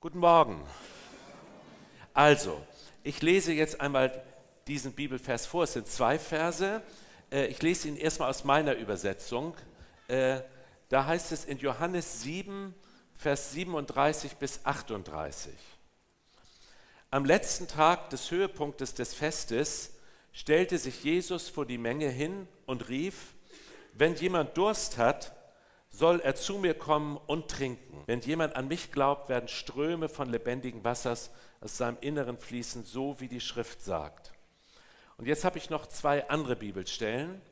Guten Morgen. Also, ich lese jetzt einmal diesen Bibelvers vor. Es sind zwei Verse. Äh, ich lese ihn erstmal aus meiner Übersetzung. Äh, da heißt es in Johannes 7, Vers 37 bis 38. Am letzten Tag des Höhepunktes des Festes stellte sich Jesus vor die Menge hin und rief, wenn jemand Durst hat, soll er zu mir kommen und trinken. Wenn jemand an mich glaubt, werden Ströme von lebendigem Wassers aus seinem Inneren fließen, so wie die Schrift sagt. Und jetzt habe ich noch zwei andere Bibelstellen,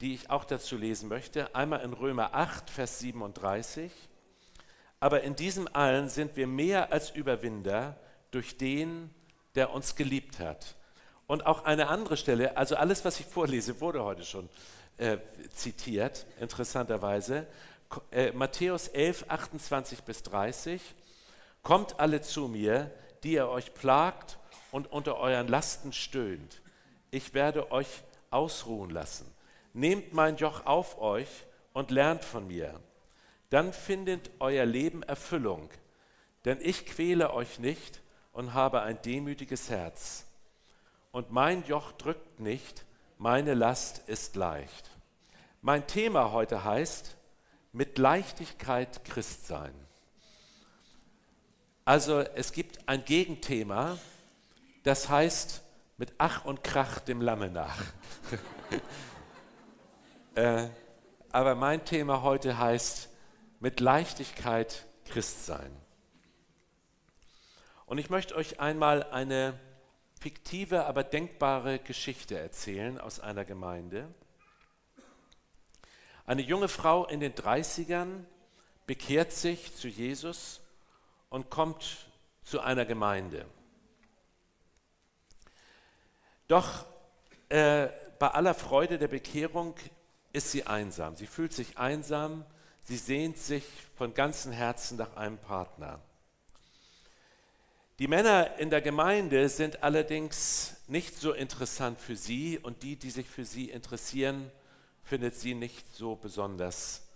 die ich auch dazu lesen möchte. Einmal in Römer 8, Vers 37. Aber in diesem allen sind wir mehr als Überwinder durch den, der uns geliebt hat. Und auch eine andere Stelle, also alles, was ich vorlese, wurde heute schon äh, zitiert, interessanterweise. Äh, Matthäus 11, 28 bis 30. Kommt alle zu mir, die ihr euch plagt und unter euren Lasten stöhnt. Ich werde euch ausruhen lassen. Nehmt mein Joch auf euch und lernt von mir. Dann findet euer Leben Erfüllung, denn ich quäle euch nicht und habe ein demütiges Herz. Und mein Joch drückt nicht, meine Last ist leicht. Mein Thema heute heißt, mit Leichtigkeit Christ sein. Also es gibt ein Gegenthema, das heißt mit Ach und Krach dem Lamme nach. äh, aber mein Thema heute heißt mit Leichtigkeit Christ sein. Und ich möchte euch einmal eine fiktive, aber denkbare Geschichte erzählen aus einer Gemeinde. Eine junge Frau in den 30ern bekehrt sich zu Jesus und kommt zu einer Gemeinde. Doch äh, bei aller Freude der Bekehrung ist sie einsam. Sie fühlt sich einsam, sie sehnt sich von ganzem Herzen nach einem Partner. Die Männer in der Gemeinde sind allerdings nicht so interessant für sie und die, die sich für sie interessieren, findet sie nicht so besonders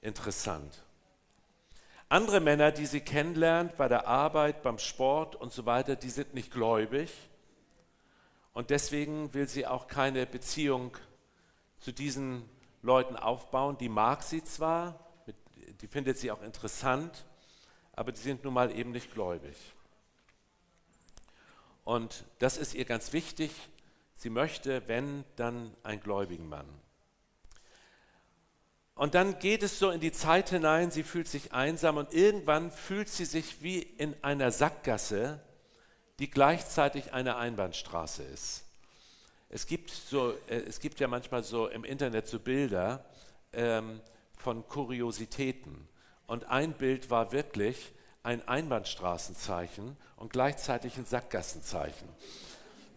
interessant. Andere Männer, die sie kennenlernt bei der Arbeit, beim Sport und so weiter, die sind nicht gläubig und deswegen will sie auch keine Beziehung zu diesen Leuten aufbauen. Die mag sie zwar, die findet sie auch interessant, aber die sind nun mal eben nicht gläubig. Und das ist ihr ganz wichtig. Sie möchte, wenn, dann einen gläubigen Mann. Und dann geht es so in die Zeit hinein, sie fühlt sich einsam und irgendwann fühlt sie sich wie in einer Sackgasse, die gleichzeitig eine Einbahnstraße ist. Es gibt, so, äh, es gibt ja manchmal so im Internet so Bilder ähm, von Kuriositäten. Und ein Bild war wirklich ein Einbahnstraßenzeichen und gleichzeitig ein Sackgassenzeichen.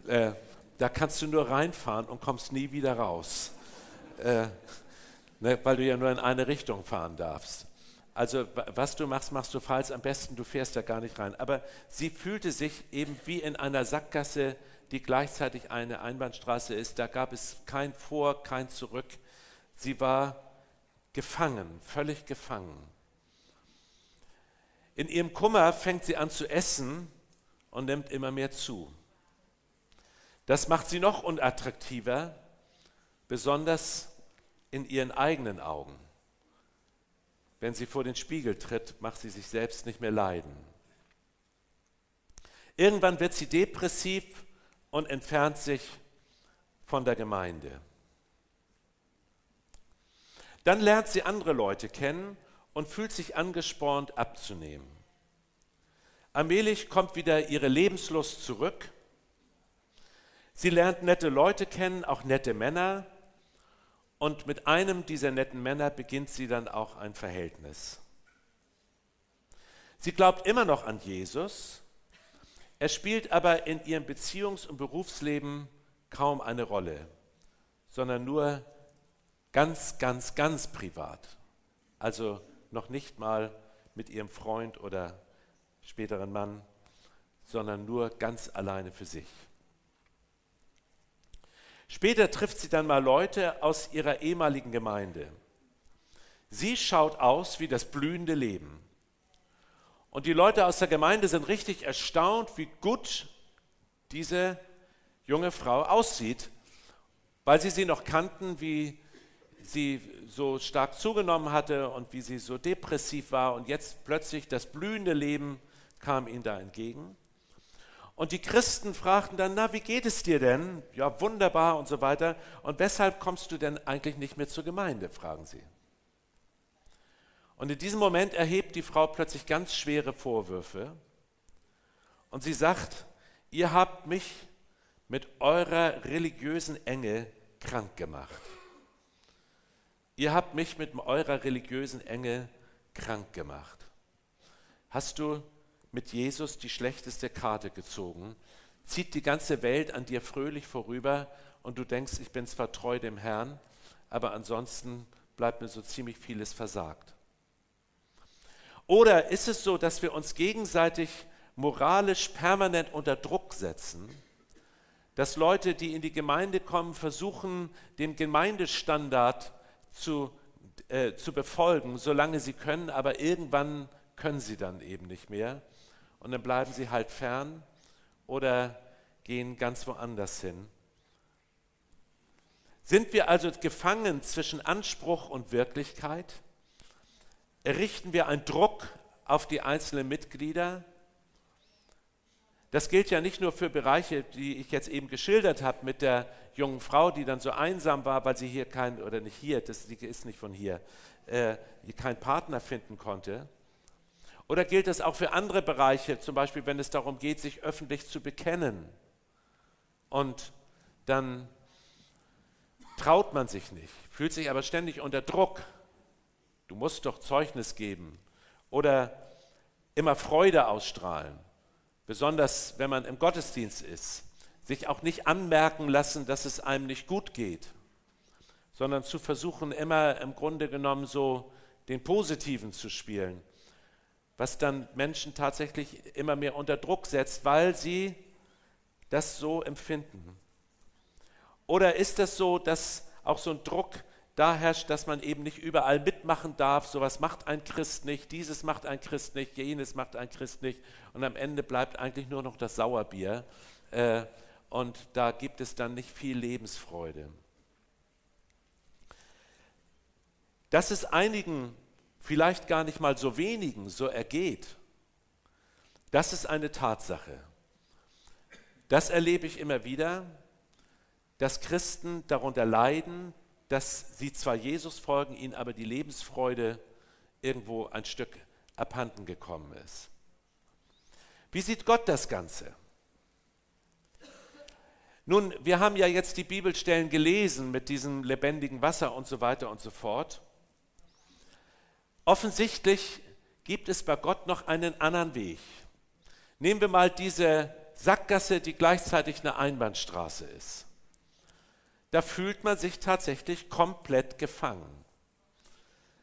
Äh, da kannst du nur reinfahren und kommst nie wieder raus. Äh, ne, weil du ja nur in eine Richtung fahren darfst. Also was du machst, machst du falsch. Am besten, du fährst da gar nicht rein. Aber sie fühlte sich eben wie in einer Sackgasse, die gleichzeitig eine Einbahnstraße ist. Da gab es kein Vor, kein Zurück. Sie war gefangen, völlig gefangen. In ihrem Kummer fängt sie an zu essen und nimmt immer mehr zu. Das macht sie noch unattraktiver, besonders in ihren eigenen Augen. Wenn sie vor den Spiegel tritt, macht sie sich selbst nicht mehr leiden. Irgendwann wird sie depressiv und entfernt sich von der Gemeinde. Dann lernt sie andere Leute kennen und fühlt sich angespornt abzunehmen. Allmählich kommt wieder ihre Lebenslust zurück. Sie lernt nette Leute kennen, auch nette Männer, und mit einem dieser netten Männer beginnt sie dann auch ein Verhältnis. Sie glaubt immer noch an Jesus, er spielt aber in ihrem Beziehungs- und Berufsleben kaum eine Rolle, sondern nur ganz, ganz, ganz privat. Also noch nicht mal mit ihrem Freund oder späteren Mann, sondern nur ganz alleine für sich. Später trifft sie dann mal Leute aus ihrer ehemaligen Gemeinde. Sie schaut aus wie das blühende Leben. Und die Leute aus der Gemeinde sind richtig erstaunt, wie gut diese junge Frau aussieht, weil sie sie noch kannten, wie sie so stark zugenommen hatte und wie sie so depressiv war und jetzt plötzlich das blühende Leben kam ihnen da entgegen. Und die Christen fragten dann, na, wie geht es dir denn? Ja, wunderbar und so weiter. Und weshalb kommst du denn eigentlich nicht mehr zur Gemeinde? fragen sie. Und in diesem Moment erhebt die Frau plötzlich ganz schwere Vorwürfe. Und sie sagt, ihr habt mich mit eurer religiösen Enge krank gemacht. Ihr habt mich mit eurer religiösen Enge krank gemacht. Hast du mit Jesus die schlechteste Karte gezogen? Zieht die ganze Welt an dir fröhlich vorüber und du denkst, ich bin zwar treu dem Herrn, aber ansonsten bleibt mir so ziemlich vieles versagt. Oder ist es so, dass wir uns gegenseitig moralisch permanent unter Druck setzen, dass Leute, die in die Gemeinde kommen, versuchen, den Gemeindestandard zu, äh, zu befolgen, solange sie können, aber irgendwann können sie dann eben nicht mehr. Und dann bleiben sie halt fern oder gehen ganz woanders hin. Sind wir also gefangen zwischen Anspruch und Wirklichkeit? Errichten wir einen Druck auf die einzelnen Mitglieder? Das gilt ja nicht nur für Bereiche, die ich jetzt eben geschildert habe mit der jungen Frau, die dann so einsam war, weil sie hier kein, oder nicht hier, das ist nicht von hier, äh, keinen Partner finden konnte. Oder gilt das auch für andere Bereiche, zum Beispiel wenn es darum geht, sich öffentlich zu bekennen und dann traut man sich nicht, fühlt sich aber ständig unter Druck. Du musst doch Zeugnis geben oder immer Freude ausstrahlen besonders wenn man im Gottesdienst ist, sich auch nicht anmerken lassen, dass es einem nicht gut geht, sondern zu versuchen, immer im Grunde genommen so den Positiven zu spielen, was dann Menschen tatsächlich immer mehr unter Druck setzt, weil sie das so empfinden. Oder ist das so, dass auch so ein Druck da herrscht, dass man eben nicht überall mitmachen darf. Sowas macht ein Christ nicht, dieses macht ein Christ nicht, jenes macht ein Christ nicht. Und am Ende bleibt eigentlich nur noch das Sauerbier. Äh, und da gibt es dann nicht viel Lebensfreude. Dass es einigen, vielleicht gar nicht mal so wenigen, so ergeht, das ist eine Tatsache. Das erlebe ich immer wieder, dass Christen darunter leiden, dass sie zwar Jesus folgen, ihnen aber die Lebensfreude irgendwo ein Stück abhanden gekommen ist. Wie sieht Gott das Ganze? Nun, wir haben ja jetzt die Bibelstellen gelesen mit diesem lebendigen Wasser und so weiter und so fort. Offensichtlich gibt es bei Gott noch einen anderen Weg. Nehmen wir mal diese Sackgasse, die gleichzeitig eine Einbahnstraße ist da fühlt man sich tatsächlich komplett gefangen.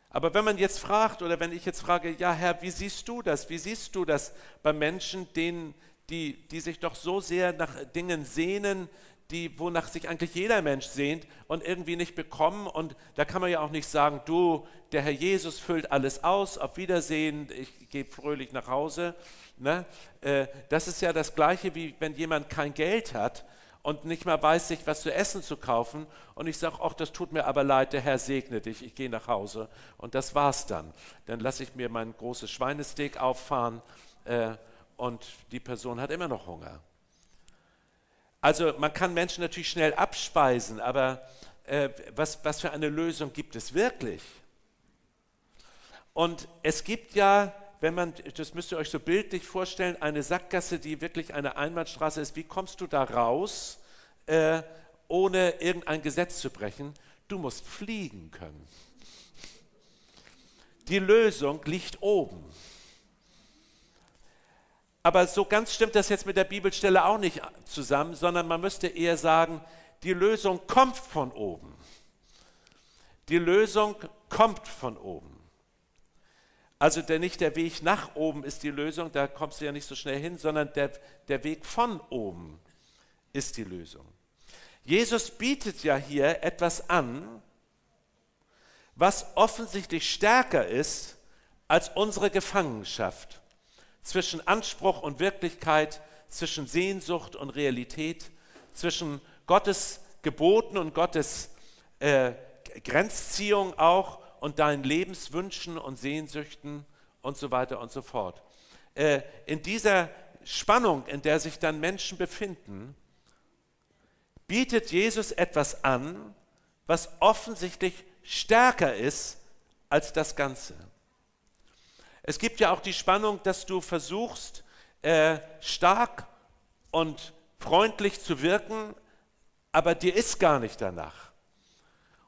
Aber wenn man jetzt fragt oder wenn ich jetzt frage, ja Herr, wie siehst du das? Wie siehst du das bei Menschen, denen, die, die sich doch so sehr nach Dingen sehnen, die, wonach sich eigentlich jeder Mensch sehnt und irgendwie nicht bekommen. Und da kann man ja auch nicht sagen, du, der Herr Jesus füllt alles aus, auf Wiedersehen, ich gehe fröhlich nach Hause. Ne? Äh, das ist ja das Gleiche, wie wenn jemand kein Geld hat und nicht mehr weiß, sich was zu essen zu kaufen. Und ich sage, ach, das tut mir aber leid, der Herr segne dich, ich gehe nach Hause. Und das war's dann. Dann lasse ich mir mein großes Schweinesteak auffahren äh, und die Person hat immer noch Hunger. Also man kann Menschen natürlich schnell abspeisen, aber äh, was, was für eine Lösung gibt es wirklich? Und es gibt ja wenn man, das müsst ihr euch so bildlich vorstellen, eine Sackgasse, die wirklich eine Einbahnstraße ist, wie kommst du da raus, äh, ohne irgendein Gesetz zu brechen? Du musst fliegen können. Die Lösung liegt oben. Aber so ganz stimmt das jetzt mit der Bibelstelle auch nicht zusammen, sondern man müsste eher sagen, die Lösung kommt von oben. Die Lösung kommt von oben. Also der, nicht der Weg nach oben ist die Lösung, da kommst du ja nicht so schnell hin, sondern der, der Weg von oben ist die Lösung. Jesus bietet ja hier etwas an, was offensichtlich stärker ist als unsere Gefangenschaft. zwischen Anspruch und Wirklichkeit, zwischen Sehnsucht und Realität, zwischen Gottes Geboten und Gottes äh, Grenzziehung auch und deinen Lebenswünschen und Sehnsüchten und so weiter und so fort. Äh, in dieser Spannung, in der sich dann Menschen befinden, bietet Jesus etwas an, was offensichtlich stärker ist als das Ganze. Es gibt ja auch die Spannung, dass du versuchst, äh, stark und freundlich zu wirken, aber dir ist gar nicht danach.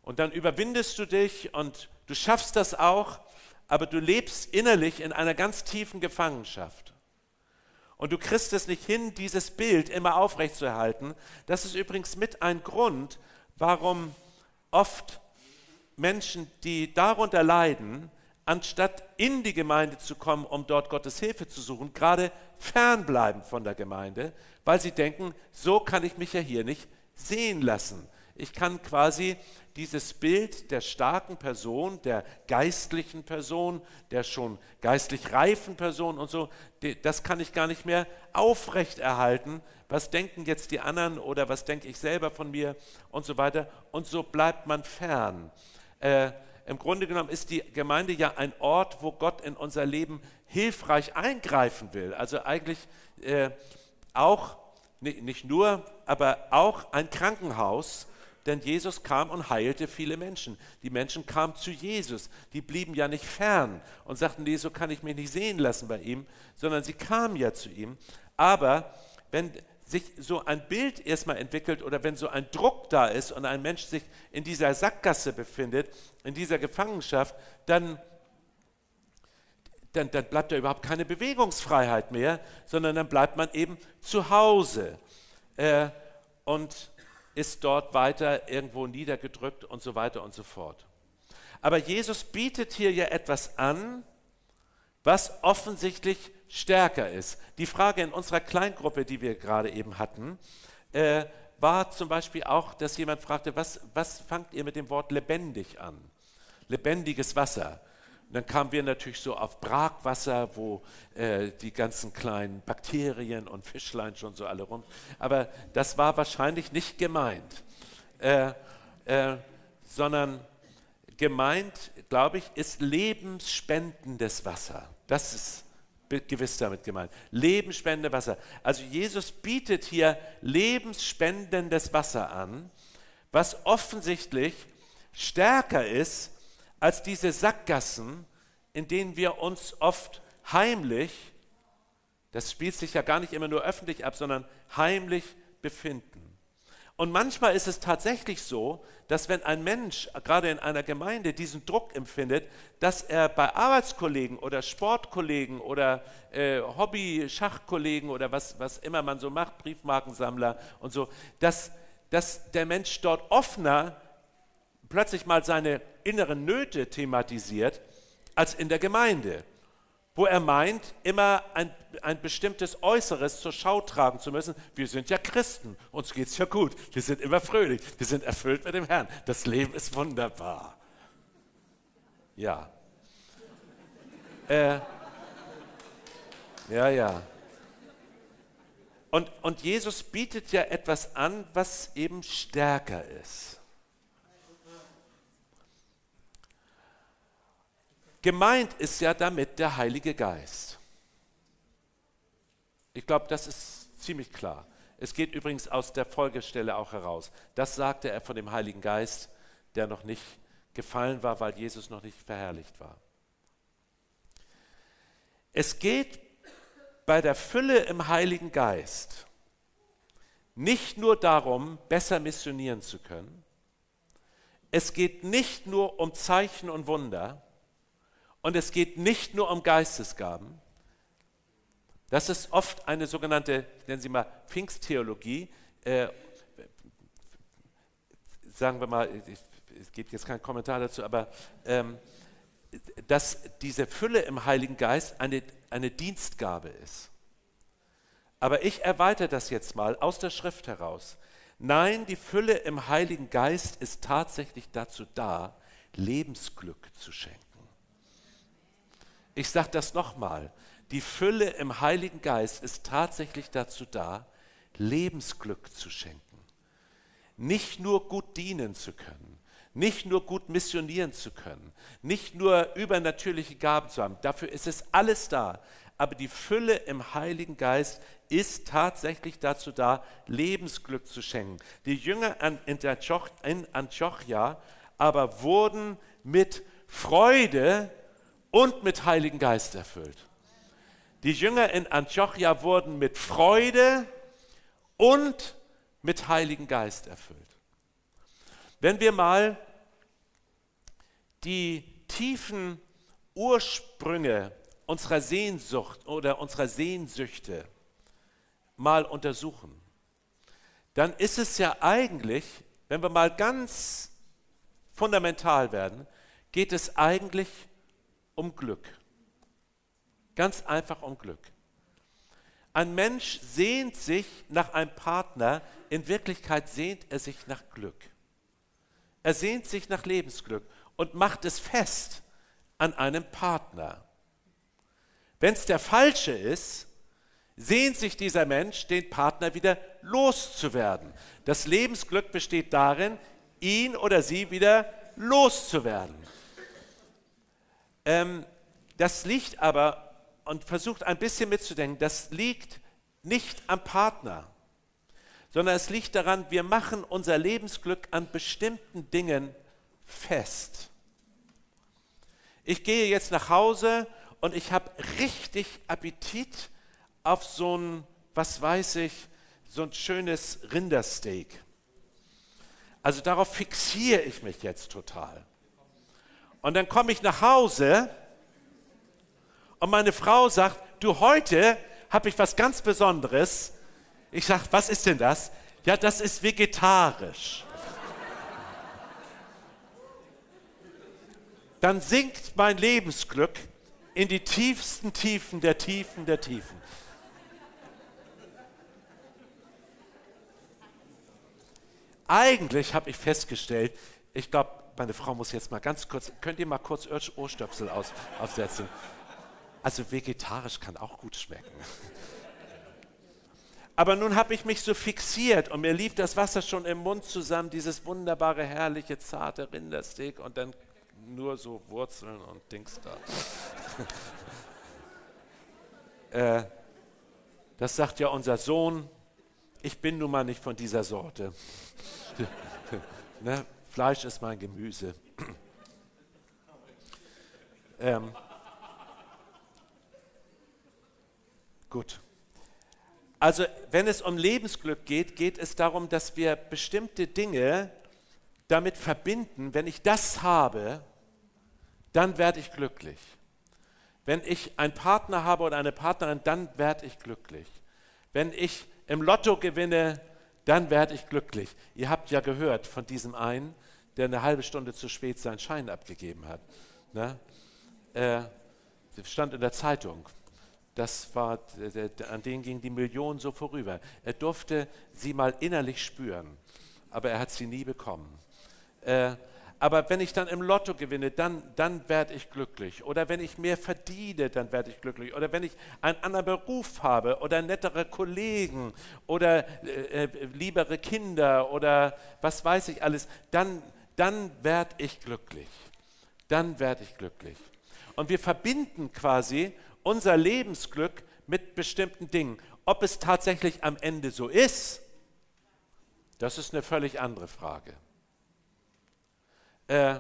Und dann überwindest du dich und du schaffst das auch, aber du lebst innerlich in einer ganz tiefen Gefangenschaft. Und du kriegst es nicht hin, dieses Bild immer aufrechtzuerhalten. Das ist übrigens mit ein Grund, warum oft Menschen, die darunter leiden, anstatt in die Gemeinde zu kommen, um dort Gottes Hilfe zu suchen, gerade fernbleiben von der Gemeinde, weil sie denken, so kann ich mich ja hier nicht sehen lassen. Ich kann quasi dieses Bild der starken Person, der geistlichen Person, der schon geistlich reifen Person und so, das kann ich gar nicht mehr aufrechterhalten. Was denken jetzt die anderen oder was denke ich selber von mir und so weiter. Und so bleibt man fern. Äh, im Grunde genommen ist die Gemeinde ja ein Ort, wo Gott in unser Leben hilfreich eingreifen will. Also eigentlich äh, auch, nicht nur, aber auch ein Krankenhaus, denn Jesus kam und heilte viele Menschen. Die Menschen kamen zu Jesus, die blieben ja nicht fern und sagten, nee, so kann ich mich nicht sehen lassen bei ihm, sondern sie kamen ja zu ihm. Aber wenn sich so ein Bild erstmal entwickelt oder wenn so ein Druck da ist und ein Mensch sich in dieser Sackgasse befindet, in dieser Gefangenschaft, dann, dann, dann bleibt da überhaupt keine Bewegungsfreiheit mehr, sondern dann bleibt man eben zu Hause äh, und ist dort weiter irgendwo niedergedrückt und so weiter und so fort. Aber Jesus bietet hier ja etwas an, was offensichtlich stärker ist. Die Frage in unserer Kleingruppe, die wir gerade eben hatten, äh, war zum Beispiel auch, dass jemand fragte, was, was fangt ihr mit dem Wort lebendig an? Lebendiges Wasser. Dann kamen wir natürlich so auf Brackwasser, wo äh, die ganzen kleinen Bakterien und Fischlein schon so alle rum. Aber das war wahrscheinlich nicht gemeint, äh, äh, sondern gemeint, glaube ich, ist lebensspendendes Wasser. Das ist gewiss damit gemeint. Lebensspendende Wasser. Also Jesus bietet hier lebensspendendes Wasser an, was offensichtlich stärker ist als diese Sackgassen, in denen wir uns oft heimlich, das spielt sich ja gar nicht immer nur öffentlich ab, sondern heimlich befinden. Und manchmal ist es tatsächlich so, dass wenn ein Mensch gerade in einer Gemeinde diesen Druck empfindet, dass er bei Arbeitskollegen oder Sportkollegen oder äh, Hobby-Schachkollegen oder was, was immer man so macht, Briefmarkensammler und so, dass, dass der Mensch dort offener plötzlich mal seine inneren Nöte thematisiert als in der Gemeinde wo er meint, immer ein, ein bestimmtes Äußeres zur Schau tragen zu müssen. Wir sind ja Christen, uns geht es ja gut, wir sind immer fröhlich, wir sind erfüllt mit dem Herrn. Das Leben ist wunderbar. Ja. Äh, ja, ja. Und, und Jesus bietet ja etwas an, was eben stärker ist. Gemeint ist ja damit der Heilige Geist. Ich glaube, das ist ziemlich klar. Es geht übrigens aus der Folgestelle auch heraus. Das sagte er von dem Heiligen Geist, der noch nicht gefallen war, weil Jesus noch nicht verherrlicht war. Es geht bei der Fülle im Heiligen Geist nicht nur darum, besser missionieren zu können. Es geht nicht nur um Zeichen und Wunder, und es geht nicht nur um Geistesgaben. Das ist oft eine sogenannte, nennen Sie mal, Pfingsttheologie. Äh, sagen wir mal, es gibt jetzt keinen Kommentar dazu, aber ähm, dass diese Fülle im Heiligen Geist eine, eine Dienstgabe ist. Aber ich erweitere das jetzt mal aus der Schrift heraus. Nein, die Fülle im Heiligen Geist ist tatsächlich dazu da, Lebensglück zu schenken. Ich sage das nochmal. Die Fülle im Heiligen Geist ist tatsächlich dazu da, Lebensglück zu schenken. Nicht nur gut dienen zu können, nicht nur gut missionieren zu können, nicht nur übernatürliche Gaben zu haben. Dafür ist es alles da. Aber die Fülle im Heiligen Geist ist tatsächlich dazu da, Lebensglück zu schenken. Die Jünger in Antiochia aber wurden mit Freude und mit Heiligen Geist erfüllt. Die Jünger in Antiochia wurden mit Freude und mit Heiligen Geist erfüllt. Wenn wir mal die tiefen Ursprünge unserer Sehnsucht oder unserer Sehnsüchte mal untersuchen, dann ist es ja eigentlich, wenn wir mal ganz fundamental werden, geht es eigentlich um Glück. Ganz einfach um Glück. Ein Mensch sehnt sich nach einem Partner, in Wirklichkeit sehnt er sich nach Glück. Er sehnt sich nach Lebensglück und macht es fest an einem Partner. Wenn es der falsche ist, sehnt sich dieser Mensch, den Partner wieder loszuwerden. Das Lebensglück besteht darin, ihn oder sie wieder loszuwerden. Ähm, das liegt aber, und versucht ein bisschen mitzudenken, das liegt nicht am Partner, sondern es liegt daran, wir machen unser Lebensglück an bestimmten Dingen fest. Ich gehe jetzt nach Hause und ich habe richtig Appetit auf so ein, was weiß ich, so ein schönes Rindersteak. Also darauf fixiere ich mich jetzt total. Und dann komme ich nach Hause und meine Frau sagt, du heute habe ich was ganz Besonderes. Ich sage, was ist denn das? Ja, das ist vegetarisch. Dann sinkt mein Lebensglück in die tiefsten Tiefen der Tiefen der Tiefen. Eigentlich habe ich festgestellt, ich glaube, meine Frau muss jetzt mal ganz kurz, könnt ihr mal kurz Ohrstöpsel aus, aufsetzen? Also vegetarisch kann auch gut schmecken. Aber nun habe ich mich so fixiert und mir lief das Wasser schon im Mund zusammen, dieses wunderbare, herrliche, zarte Rindersteak und dann nur so Wurzeln und Dings da. äh, das sagt ja unser Sohn, ich bin nun mal nicht von dieser Sorte. ne? Fleisch ist mein Gemüse. ähm, gut. Also wenn es um Lebensglück geht, geht es darum, dass wir bestimmte Dinge damit verbinden. Wenn ich das habe, dann werde ich glücklich. Wenn ich einen Partner habe oder eine Partnerin, dann werde ich glücklich. Wenn ich im Lotto gewinne, dann werde ich glücklich. Ihr habt ja gehört von diesem einen, der eine halbe Stunde zu spät seinen Schein abgegeben hat. Ne? Äh, stand in der Zeitung. Das war, an denen ging die Million so vorüber. Er durfte sie mal innerlich spüren, aber er hat sie nie bekommen. Äh, aber wenn ich dann im Lotto gewinne, dann, dann werde ich glücklich. Oder wenn ich mehr verdiene, dann werde ich glücklich. Oder wenn ich einen anderen Beruf habe oder nettere Kollegen oder äh, äh liebere Kinder oder was weiß ich alles, dann, dann werde ich glücklich. Dann werde ich glücklich. Und wir verbinden quasi unser Lebensglück mit bestimmten Dingen. Ob es tatsächlich am Ende so ist, das ist eine völlig andere Frage. Äh,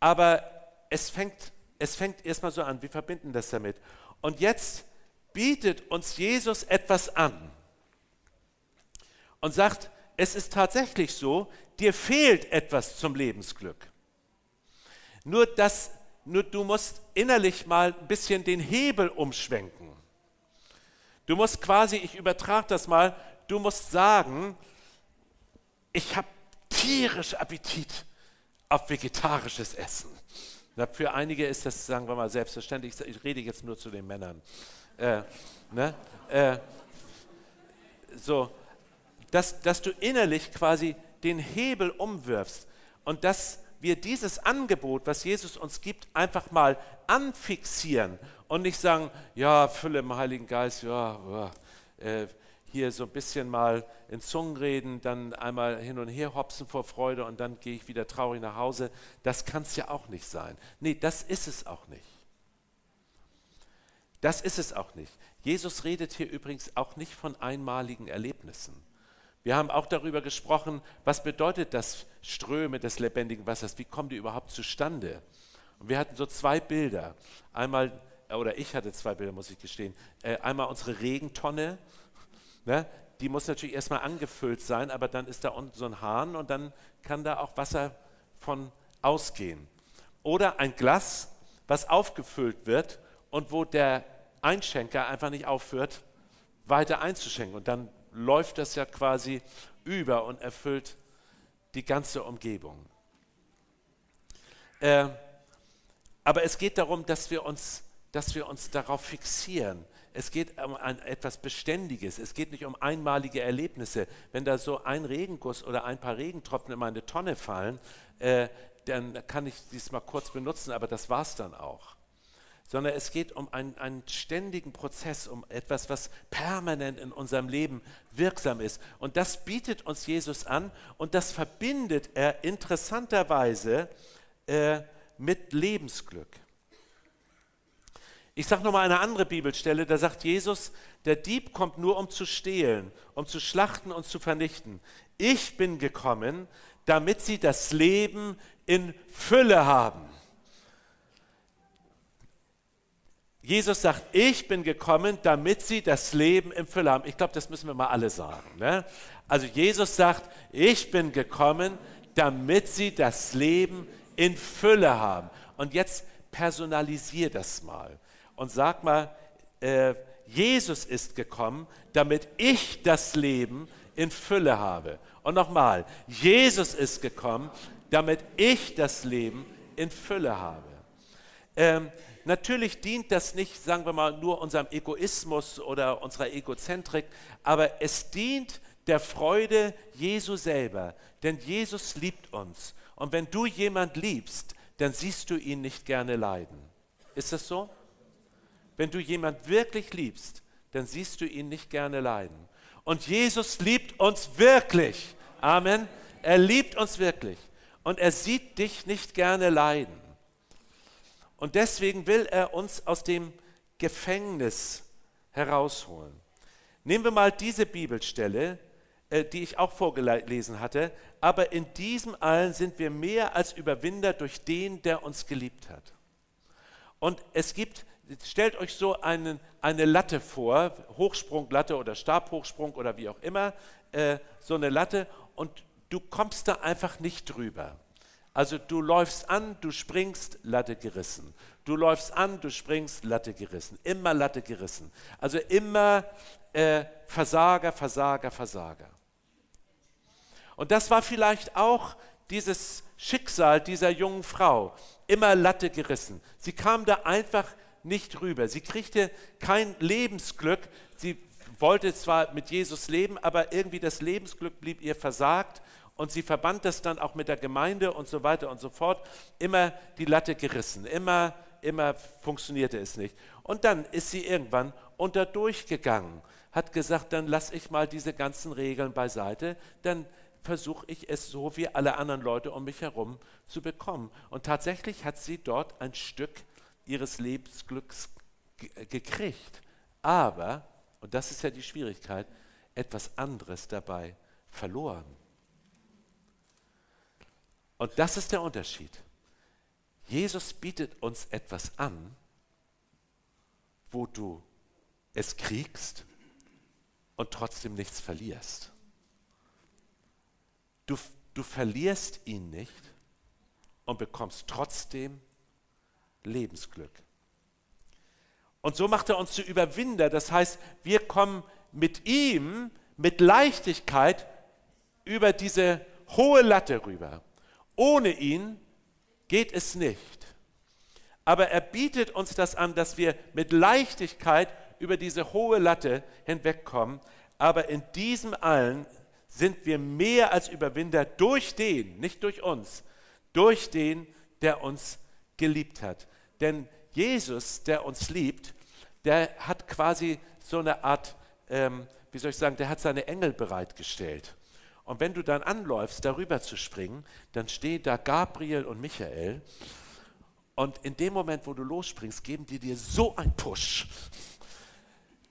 aber es fängt, es fängt erstmal so an, wir verbinden das damit. Und jetzt bietet uns Jesus etwas an und sagt, es ist tatsächlich so, dir fehlt etwas zum Lebensglück. Nur, das, nur du musst innerlich mal ein bisschen den Hebel umschwenken. Du musst quasi, ich übertrage das mal, du musst sagen, ich habe tierisch Appetit auf vegetarisches Essen. Für einige ist das, sagen wir mal, selbstverständlich. Ich rede jetzt nur zu den Männern. Äh, ne? äh, so, dass, dass du innerlich quasi den Hebel umwirfst. Und das wir dieses Angebot, was Jesus uns gibt, einfach mal anfixieren und nicht sagen, ja, Fülle im Heiligen Geist, ja, ja äh, hier so ein bisschen mal in Zungen reden, dann einmal hin und her hopsen vor Freude und dann gehe ich wieder traurig nach Hause. Das kann es ja auch nicht sein. Nee, das ist es auch nicht. Das ist es auch nicht. Jesus redet hier übrigens auch nicht von einmaligen Erlebnissen. Wir haben auch darüber gesprochen, was bedeutet das Ströme des lebendigen Wassers, wie kommen die überhaupt zustande? Und wir hatten so zwei Bilder. Einmal, oder ich hatte zwei Bilder, muss ich gestehen. Äh, einmal unsere Regentonne, ne? die muss natürlich erstmal angefüllt sein, aber dann ist da unten so ein Hahn und dann kann da auch Wasser von ausgehen. Oder ein Glas, was aufgefüllt wird und wo der Einschenker einfach nicht aufhört, weiter einzuschenken. Und dann läuft das ja quasi über und erfüllt die ganze Umgebung. Äh, aber es geht darum, dass wir, uns, dass wir uns darauf fixieren. Es geht um ein, etwas Beständiges. Es geht nicht um einmalige Erlebnisse. Wenn da so ein Regenguss oder ein paar Regentropfen in meine Tonne fallen, äh, dann kann ich dies mal kurz benutzen, aber das war es dann auch sondern es geht um einen, einen, ständigen Prozess, um etwas, was permanent in unserem Leben wirksam ist. Und das bietet uns Jesus an und das verbindet er interessanterweise äh, mit Lebensglück. Ich sage nochmal eine andere Bibelstelle, da sagt Jesus, der Dieb kommt nur, um zu stehlen, um zu schlachten und zu vernichten. Ich bin gekommen, damit sie das Leben in Fülle haben. Jesus sagt, ich bin gekommen, damit sie das Leben im Fülle haben. Ich glaube, das müssen wir mal alle sagen. Ne? Also Jesus sagt, ich bin gekommen, damit sie das Leben in Fülle haben. Und jetzt personalisier das mal und sag mal, äh, Jesus ist gekommen, damit ich das Leben in Fülle habe. Und nochmal, Jesus ist gekommen, damit ich das Leben in Fülle habe. Ähm, Natürlich dient das nicht, sagen wir mal, nur unserem Egoismus oder unserer Egozentrik, aber es dient der Freude Jesu selber. Denn Jesus liebt uns. Und wenn du jemand liebst, dann siehst du ihn nicht gerne leiden. Ist das so? Wenn du jemand wirklich liebst, dann siehst du ihn nicht gerne leiden. Und Jesus liebt uns wirklich. Amen. Er liebt uns wirklich. Und er sieht dich nicht gerne leiden. Und deswegen will er uns aus dem Gefängnis herausholen. Nehmen wir mal diese Bibelstelle, äh, die ich auch vorgelesen hatte. Aber in diesem allen sind wir mehr als Überwinder durch den, der uns geliebt hat. Und es gibt, stellt euch so einen, eine Latte vor, Hochsprunglatte oder Stabhochsprung oder wie auch immer, äh, so eine Latte und du kommst da einfach nicht drüber. Also du läufst an, du springst, Latte gerissen. Du läufst an, du springst, Latte gerissen. Immer Latte gerissen. Also immer äh, Versager, Versager, Versager. Und das war vielleicht auch dieses Schicksal dieser jungen Frau. Immer Latte gerissen. Sie kam da einfach nicht rüber. Sie kriegte kein Lebensglück. Sie wollte zwar mit Jesus leben, aber irgendwie das Lebensglück blieb ihr versagt und sie verband das dann auch mit der Gemeinde und so weiter und so fort. Immer die Latte gerissen, immer, immer funktionierte es nicht. Und dann ist sie irgendwann unter durchgegangen, hat gesagt, dann lasse ich mal diese ganzen Regeln beiseite, dann versuche ich es so wie alle anderen Leute um mich herum zu bekommen. Und tatsächlich hat sie dort ein Stück ihres Lebensglücks gekriegt. Aber, und das ist ja die Schwierigkeit, etwas anderes dabei verloren. Und das ist der Unterschied. Jesus bietet uns etwas an, wo du es kriegst und trotzdem nichts verlierst. Du, du verlierst ihn nicht und bekommst trotzdem Lebensglück. Und so macht er uns zu Überwinder. Das heißt, wir kommen mit ihm mit Leichtigkeit über diese hohe Latte rüber. Ohne ihn geht es nicht. Aber er bietet uns das an, dass wir mit Leichtigkeit über diese hohe Latte hinwegkommen. Aber in diesem allen sind wir mehr als Überwinder durch den, nicht durch uns, durch den, der uns geliebt hat. Denn Jesus, der uns liebt, der hat quasi so eine Art, ähm, wie soll ich sagen, der hat seine Engel bereitgestellt. Und wenn du dann anläufst, darüber zu springen, dann stehen da Gabriel und Michael. Und in dem Moment, wo du losspringst, geben die dir so einen Push,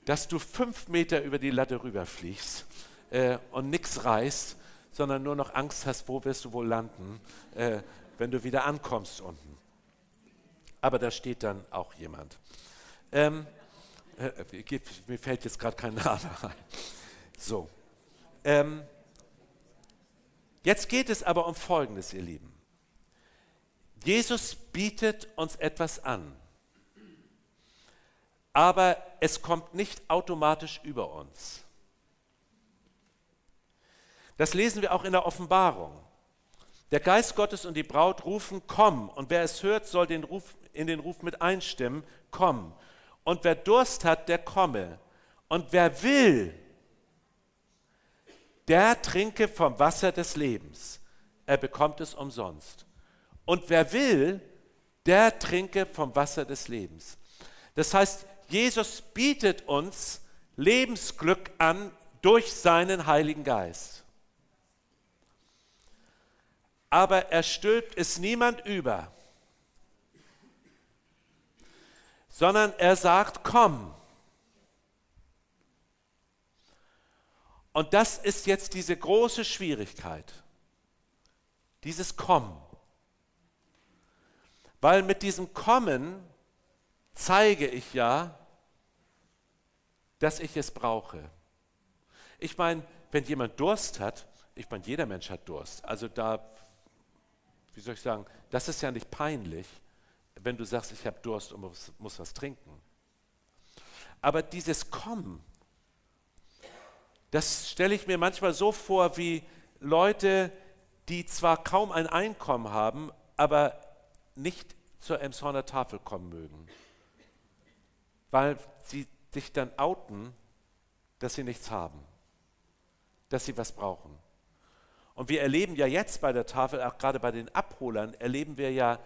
dass du fünf Meter über die Latte rüberfliegst äh, und nichts reißt, sondern nur noch Angst hast, wo wirst du wohl landen, äh, wenn du wieder ankommst unten. Aber da steht dann auch jemand. Ähm, äh, mir fällt jetzt gerade kein Name ein. So. Ähm, jetzt geht es aber um Folgendes, ihr Lieben. Jesus bietet uns etwas an, aber es kommt nicht automatisch über uns. Das lesen wir auch in der Offenbarung. Der Geist Gottes und die Braut rufen, komm. Und wer es hört, soll den Ruf, in den Ruf mit einstimmen, komm. Und wer Durst hat, der komme. Und wer will, der trinke vom Wasser des Lebens. Er bekommt es umsonst. Und wer will, der trinke vom Wasser des Lebens. Das heißt, Jesus bietet uns Lebensglück an durch seinen Heiligen Geist. Aber er stülpt es niemand über, sondern er sagt, komm. Und das ist jetzt diese große Schwierigkeit, dieses Kommen. Weil mit diesem Kommen zeige ich ja, dass ich es brauche. Ich meine, wenn jemand Durst hat, ich meine, jeder Mensch hat Durst. Also da, wie soll ich sagen, das ist ja nicht peinlich, wenn du sagst, ich habe Durst und muss, muss was trinken. Aber dieses Kommen, das stelle ich mir manchmal so vor wie Leute, die zwar kaum ein Einkommen haben, aber nicht zur Emshorner Tafel kommen mögen, weil sie sich dann outen, dass sie nichts haben, dass sie was brauchen. Und wir erleben ja jetzt bei der Tafel, auch gerade bei den Abholern, erleben wir ja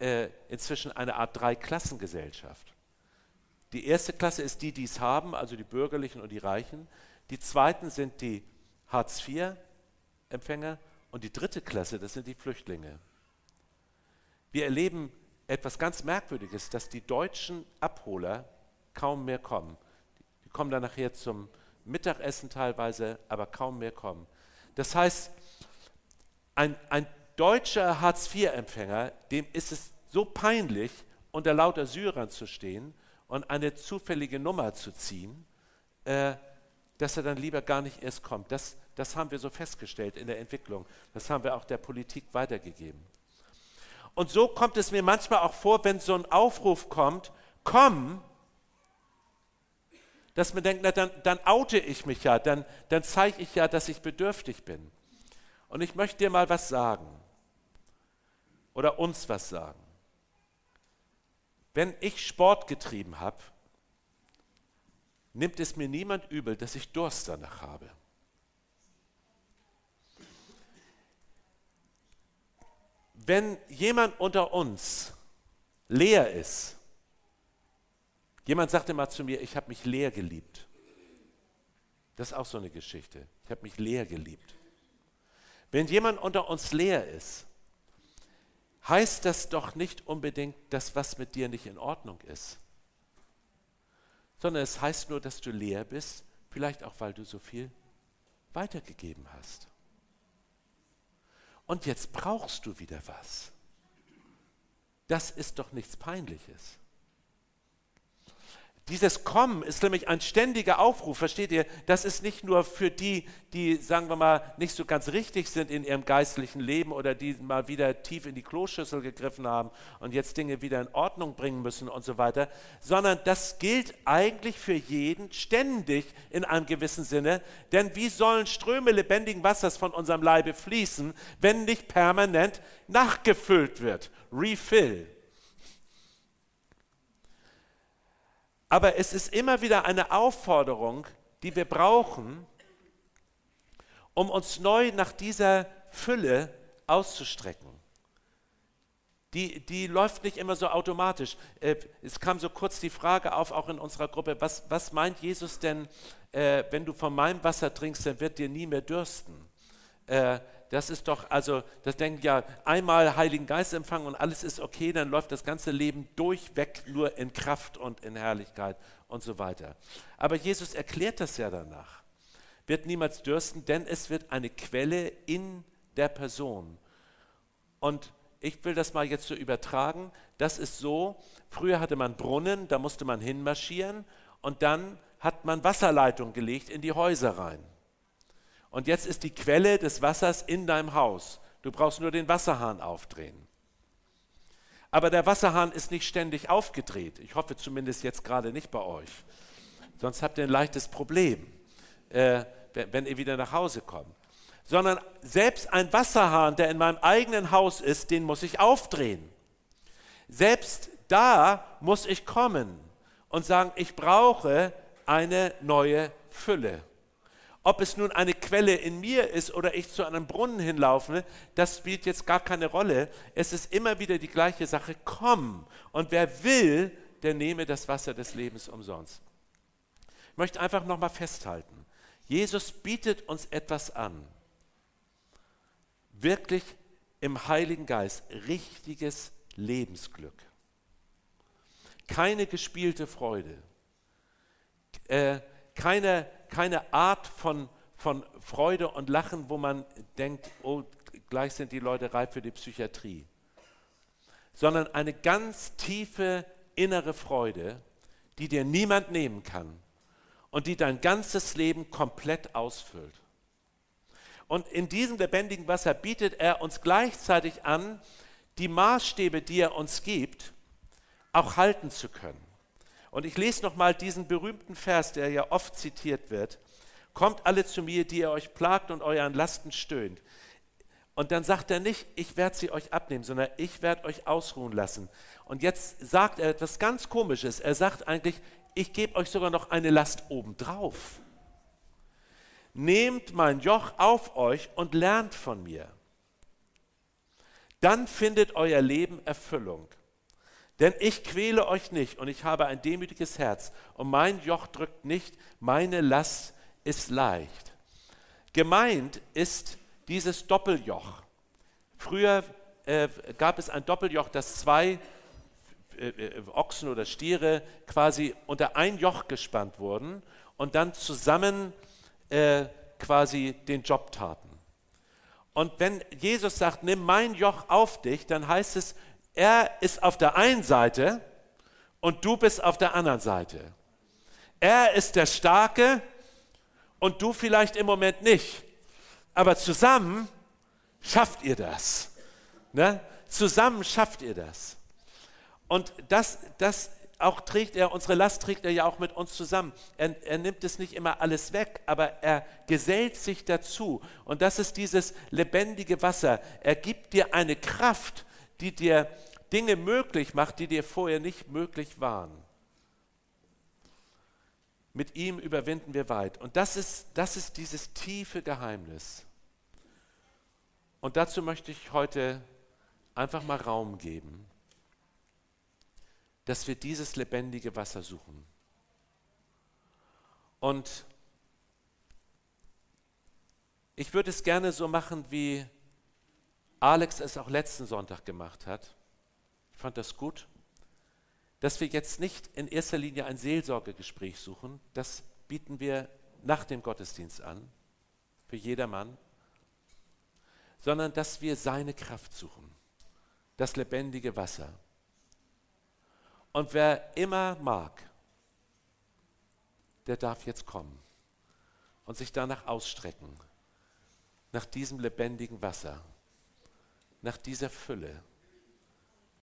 äh, inzwischen eine Art Dreiklassengesellschaft. Die erste Klasse ist die, die es haben, also die Bürgerlichen und die Reichen. Die zweiten sind die Hartz-IV-Empfänger und die dritte Klasse, das sind die Flüchtlinge. Wir erleben etwas ganz Merkwürdiges, dass die deutschen Abholer kaum mehr kommen. Die kommen dann nachher zum Mittagessen teilweise, aber kaum mehr kommen. Das heißt, ein, ein deutscher Hartz-IV-Empfänger, dem ist es so peinlich, unter lauter Syrern zu stehen und eine zufällige Nummer zu ziehen, äh, dass er dann lieber gar nicht erst kommt. Das, das haben wir so festgestellt in der Entwicklung. Das haben wir auch der Politik weitergegeben. Und so kommt es mir manchmal auch vor, wenn so ein Aufruf kommt, komm, dass man denkt, na, dann, dann oute ich mich ja, dann, dann zeige ich ja, dass ich bedürftig bin. Und ich möchte dir mal was sagen oder uns was sagen. Wenn ich Sport getrieben habe, nimmt es mir niemand übel, dass ich Durst danach habe. wenn jemand unter uns leer ist, jemand sagte mal zu mir, ich habe mich leer geliebt. Das ist auch so eine Geschichte. Ich habe mich leer geliebt. Wenn jemand unter uns leer ist, heißt das doch nicht unbedingt, dass was mit dir nicht in Ordnung ist, sondern es heißt nur, dass du leer bist, vielleicht auch, weil du so viel weitergegeben hast. Und jetzt brauchst du wieder was. Das ist doch nichts Peinliches. Dieses Kommen ist nämlich ein ständiger Aufruf, versteht ihr? Das ist nicht nur für die, die, sagen wir mal, nicht so ganz richtig sind in ihrem geistlichen Leben oder die mal wieder tief in die Kloschüssel gegriffen haben und jetzt Dinge wieder in Ordnung bringen müssen und so weiter, sondern das gilt eigentlich für jeden ständig in einem gewissen Sinne. Denn wie sollen Ströme lebendigen Wassers von unserem Leibe fließen, wenn nicht permanent nachgefüllt wird? Refill. Aber es ist immer wieder eine Aufforderung, die wir brauchen, um uns neu nach dieser Fülle auszustrecken. die, die läuft nicht immer so automatisch. Äh, es kam so kurz die Frage auf, auch in unserer Gruppe, was, was meint Jesus denn, äh, wenn du von meinem Wasser trinkst, dann wird dir nie mehr dürsten. Das ist doch, also, das denken ja, einmal Heiligen Geist empfangen und alles ist okay, dann läuft das ganze Leben durchweg nur in Kraft und in Herrlichkeit und so weiter. Aber Jesus erklärt das ja danach. Wird niemals dürsten, denn es wird eine Quelle in der Person. Und ich will das mal jetzt so übertragen. Das ist so, früher hatte man Brunnen, da musste man hinmarschieren und dann hat man Wasserleitung gelegt in die Häuser rein. Und jetzt ist die Quelle des Wassers in deinem Haus. Du brauchst nur den Wasserhahn aufdrehen. Aber der Wasserhahn ist nicht ständig aufgedreht. Ich hoffe zumindest jetzt gerade nicht bei euch. Sonst habt ihr ein leichtes Problem, äh, wenn ihr wieder nach Hause kommt sondern selbst ein Wasserhahn, der in meinem eigenen Haus ist, den muss ich aufdrehen. Selbst da muss ich kommen und sagen, ich brauche eine neue Fülle. Ob es nun eine Quelle in mir ist oder ich zu einem Brunnen hinlaufe, das spielt jetzt gar keine Rolle. Es ist immer wieder die gleiche Sache. Komm. Und wer will, der nehme das Wasser des Lebens umsonst. Ich möchte einfach nochmal festhalten. Jesus bietet uns etwas an wirklich im Heiligen Geist richtiges Lebensglück. Keine gespielte Freude, äh, keine, keine Art von, von Freude und Lachen, wo man denkt, oh, gleich sind die Leute reif für die Psychiatrie, sondern eine ganz tiefe innere Freude, die dir niemand nehmen kann und die dein ganzes Leben komplett ausfüllt. Und in diesem lebendigen Wasser bietet er uns gleichzeitig an, die Maßstäbe, die er uns gibt, auch halten zu können. Und ich lese nochmal diesen berühmten Vers, der ja oft zitiert wird. Kommt alle zu mir, die ihr euch plagt und euren Lasten stöhnt. Und dann sagt er nicht, ich werde sie euch abnehmen, sondern ich werde euch ausruhen lassen. Und jetzt sagt er etwas ganz Komisches. Er sagt eigentlich, ich gebe euch sogar noch eine Last obendrauf. Nehmt mein Joch auf euch und lernt von mir. Dann findet euer Leben Erfüllung. Denn ich quäle euch nicht und ich habe ein demütiges Herz und mein Joch drückt nicht, meine Last ist leicht. Gemeint ist dieses Doppeljoch. Früher äh, gab es ein Doppeljoch, das zwei äh, äh, Ochsen oder Stiere quasi unter ein Joch gespannt wurden und dann zusammen äh, quasi den Job taten. Und wenn Jesus sagt, nimm mein Joch auf dich, dann heißt es, er ist auf der einen Seite und du bist auf der anderen Seite. Er ist der Starke und du vielleicht im Moment nicht. Aber zusammen schafft ihr das. Ne? Zusammen schafft ihr das. Und das, das auch trägt er, unsere Last trägt er ja auch mit uns zusammen. Er, er, nimmt es nicht immer alles weg, aber er gesellt sich dazu. Und das ist dieses lebendige Wasser. Er gibt dir eine Kraft, die dir Dinge möglich macht, die dir vorher nicht möglich waren. Mit ihm überwinden wir weit. Und das ist, das ist dieses tiefe Geheimnis. Und dazu möchte ich heute einfach mal Raum geben dass wir dieses lebendige Wasser suchen. Und ich würde es gerne so machen, wie Alex es auch letzten Sonntag gemacht hat. Ich fand das gut, dass wir jetzt nicht in erster Linie ein Seelsorgegespräch suchen. Das bieten wir nach dem Gottesdienst an, für jedermann, sondern dass wir seine Kraft suchen, das lebendige Wasser. Und wer immer mag, der darf jetzt kommen und sich danach ausstrecken, nach diesem lebendigen Wasser, nach dieser Fülle.